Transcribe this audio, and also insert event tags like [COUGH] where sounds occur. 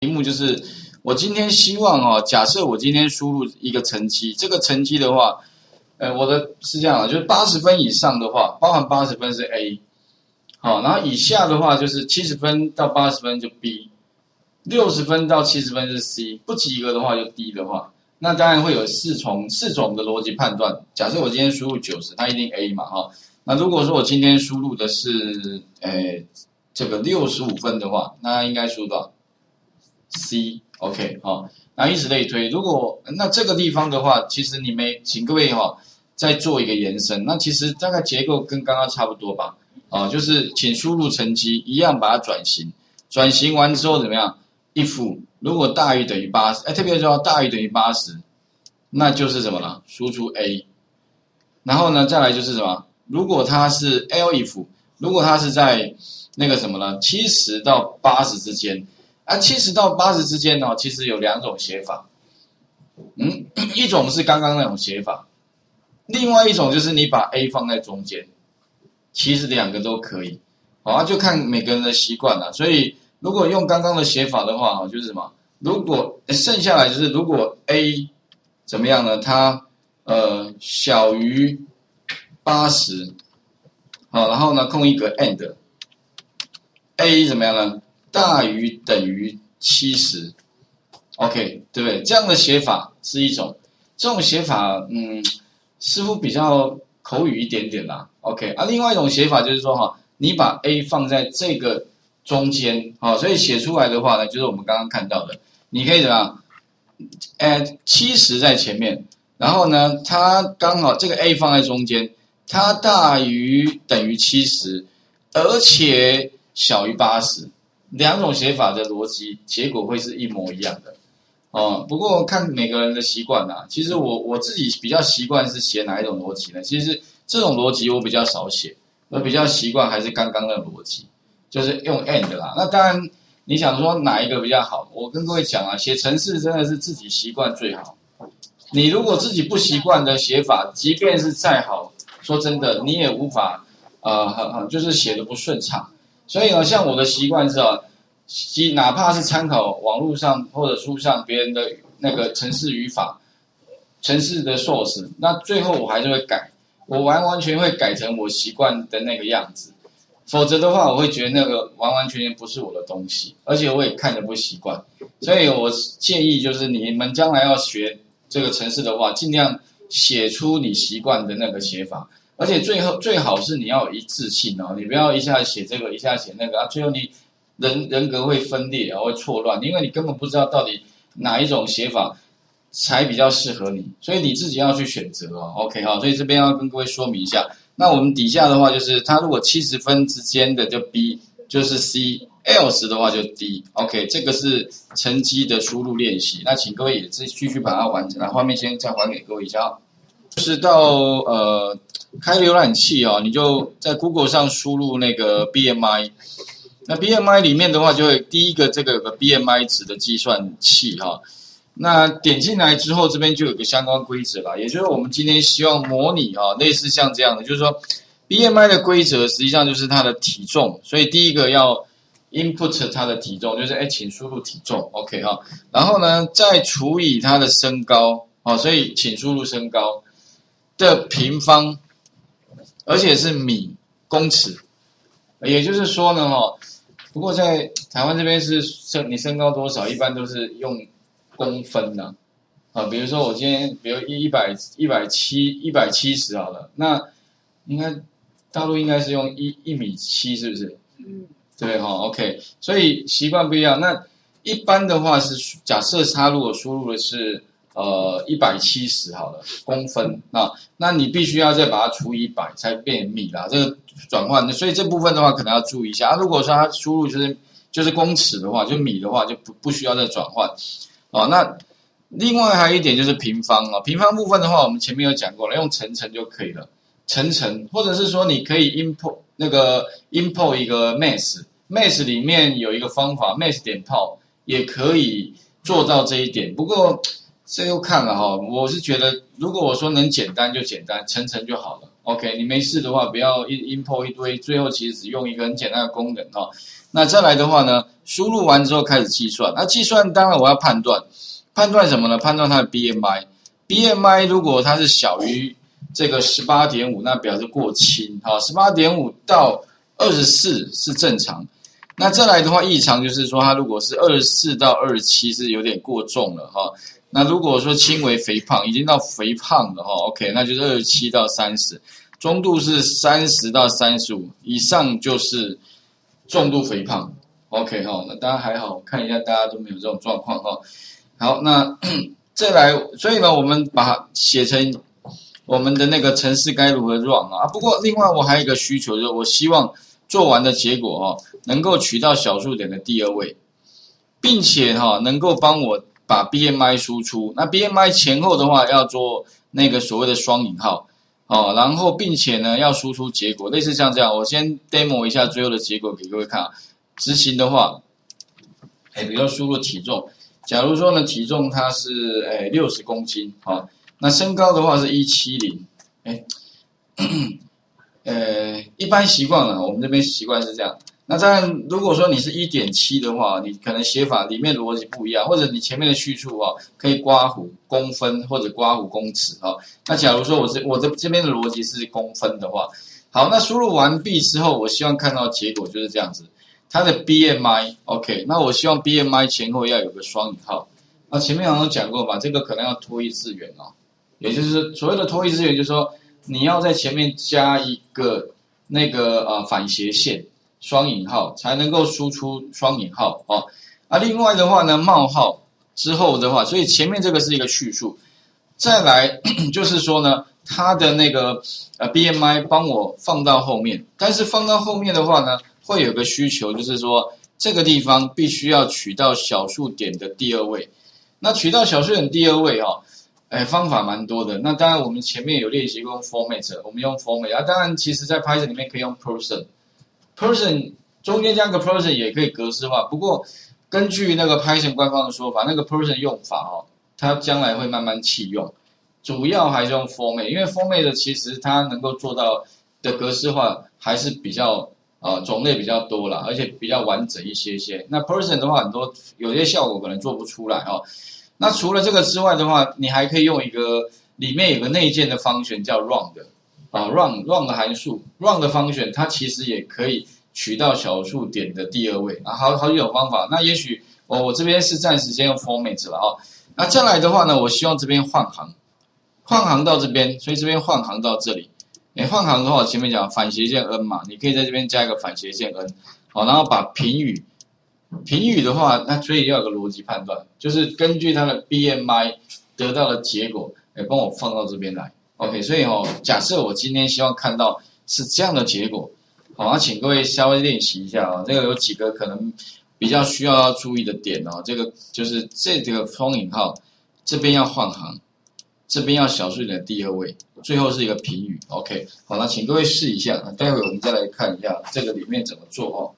题目就是我今天希望哦，假设我今天输入一个成绩，这个成绩的话，呃，我的是这样的，就是八十分以上的话，包含八十分是 A，好，然后以下的话就是七十分到八十分就 B，六十分到七十分是 C，不及格的话就 D 的话，那当然会有四重四种的逻辑判断。假设我今天输入九十，它一定 A 嘛，哈。那如果说我今天输入的是，诶，这个六十五分的话，那应该输入 C，OK，好，那以此类推。如果那这个地方的话，其实你们请各位哈再做一个延伸。那其实大概结构跟刚刚差不多吧，啊，就是请输入成绩一样，把它转型，转型完之后怎么样？if 如果大于等于八十，哎，特别说大于等于八十，那就是什么呢？输出 A，然后呢，再来就是什么？如果它是 L If，如果它是在那个什么呢？七十到八十之间，啊，七十到八十之间呢，其实有两种写法，嗯，一种是刚刚那种写法，另外一种就是你把 A 放在中间，其实两个都可以，好，就看每个人的习惯了。所以如果用刚刚的写法的话，就是什么？如果剩下来就是如果 A 怎么样呢？它呃小于。八十，好，然后呢，空一格 and，a 怎么样呢？大于等于七十，OK，对不对？这样的写法是一种，这种写法，嗯，似乎比较口语一点点啦，OK。啊，另外一种写法就是说，哈，你把 a 放在这个中间，好，所以写出来的话呢，就是我们刚刚看到的，你可以怎么样哎七十在前面，然后呢，它刚好这个 a 放在中间。它大于等于七十，而且小于八十，两种写法的逻辑结果会是一模一样的，哦。不过看每个人的习惯呐，其实我我自己比较习惯是写哪一种逻辑呢？其实这种逻辑我比较少写，我比较习惯还是刚刚的逻辑，就是用 and 啦。那当然你想说哪一个比较好？我跟各位讲啊，写程式真的是自己习惯最好。你如果自己不习惯的写法，即便是再好。说真的，你也无法，呃，很很就是写的不顺畅。所以呢，像我的习惯是啊，即哪怕是参考网络上或者书上别人的那个城市语法、城市的 source，那最后我还是会改，我完完全会改成我习惯的那个样子。否则的话，我会觉得那个完完全全不是我的东西，而且我也看着不习惯。所以我建议就是你们将来要学这个城市的话，尽量。写出你习惯的那个写法，而且最后最好是你要有一致性哦，你不要一下写这个，一下写那个啊，最后你人人格会分裂，然后会错乱，因为你根本不知道到底哪一种写法才比较适合你，所以你自己要去选择哦。OK 哈，所以这边要跟各位说明一下，那我们底下的话就是，它如果七十分之间的就 B，就是 C，else 的话就 D。OK，这个是成绩的输入练习，那请各位也继继续把它完成。那画面先再还给各位一下。就是到呃开浏览器哦，你就在 Google 上输入那个 BMI，那 BMI 里面的话，就会第一个这个有个 BMI 值的计算器哈。那点进来之后，这边就有个相关规则啦，也就是我们今天希望模拟啊，类似像这样的，就是说 BMI 的规则实际上就是它的体重，所以第一个要 input 它的体重，就是哎，请输入体重，OK 哈。然后呢，再除以它的身高，哦，所以请输入身高。的平方，而且是米公尺，也就是说呢，哈，不过在台湾这边是身你身高多少，一般都是用公分呐，啊，比如说我今天比如一一百一百七一百七十好了，那应该大陆应该是用一一米七，是不是？嗯，对哈，OK，所以习惯不一样。那一般的话是假设他如果输入的是。呃，一百七十好了，公分啊，那你必须要再把它除以百才变米啦。这个转换，所以这部分的话可能要注意一下。如果说它输入就是就是公尺的话，就米的话就不不需要再转换。哦，那另外还有一点就是平方啊，平方部分的话，我们前面有讲过了，用乘乘就可以了，乘乘，或者是说你可以 import 那个 import 一个 mass，mass 里面有一个方法 mass 点炮也可以做到这一点，不过。这又看了哈，我是觉得，如果我说能简单就简单，层层就好了。OK，你没事的话，不要一 import 一堆，最后其实只用一个很简单的功能哈。那再来的话呢，输入完之后开始计算。那计算当然我要判断，判断什么呢？判断它的 BMI。BMI 如果它是小于这个十八点五，那表示过轻。哈，十八点五到二十四是正常。那再来的话，异常就是说它如果是二十四到二十七是有点过重了哈。那如果说轻微肥胖，已经到肥胖了哈，OK，那就是二十七到三十。中度是三十到三十五以上就是重度肥胖，OK 哈，那大家还好，看一下大家都没有这种状况哈。好，那 [COUGHS] 再来，所以呢，我们把它写成我们的那个城市该如何 run 啊？不过另外我还有一个需求，就是我希望做完的结果哈，能够取到小数点的第二位，并且哈，能够帮我把 BMI 输出。那 BMI 前后的话，要做那个所谓的双引号。哦，然后并且呢，要输出结果，类似像这样，我先 demo 一下最后的结果给各位看啊。执行的话，哎，比如输入体重，假如说呢，体重它是哎六十公斤，好，那身高的话是一七零，哎，呃，一般习惯了，我们这边习惯是这样。那当然，如果说你是一点七的话，你可能写法里面逻辑不一样，或者你前面的叙述啊，可以刮弧公分或者刮弧公尺啊。那假如说我这我这这边的逻辑是公分的话，好，那输入完毕之后，我希望看到结果就是这样子，它的 BMI，OK，那我希望 BMI 前后要有个双引号。那前面好像讲过吧，这个可能要拖一次元哦，也就是所谓的拖一次元，就是说你要在前面加一个那个呃反斜线。双引号才能够输出双引号哦，啊，另外的话呢，冒号之后的话，所以前面这个是一个叙述，再来 [COUGHS] 就是说呢，它的那个呃 BMI 帮我放到后面，但是放到后面的话呢，会有个需求，就是说这个地方必须要取到小数点的第二位，那取到小数点第二位哦，哎，方法蛮多的，那当然我们前面有练习过 format，我们用 format，啊，当然其实在 Python 里面可以用 person。person 中间加个 person 也可以格式化，不过根据那个 Python 官方的说法，那个 person 用法哦，它将来会慢慢弃用，主要还是用 format，因为 format 其实它能够做到的格式化还是比较呃种类比较多了，而且比较完整一些些。那 person 的话，很多有些效果可能做不出来哦。那除了这个之外的话，你还可以用一个里面有个内建的方选叫 round。啊，run run 的函数，run 的方选，它其实也可以取到小数点的第二位啊，好好几种方法。那也许我我这边是暂时先用 format 了啊。那将来的话呢，我希望这边换行，换行到这边，所以这边换行到这里。哎，换行的话，前面讲反斜线 n 嘛，你可以在这边加一个反斜线 n，好，然后把评语，评语的话，那所以要有个逻辑判断，就是根据它的 BMI 得到的结果，哎，帮我放到这边来。OK，所以哦，假设我今天希望看到是这样的结果，好，那请各位稍微练习一下啊。这个有几个可能比较需要要注意的点哦。这个就是这个双引号这边要换行，这边要小数点的第二位，最后是一个评语。OK，好，那请各位试一下，待会我们再来看一下这个里面怎么做哦。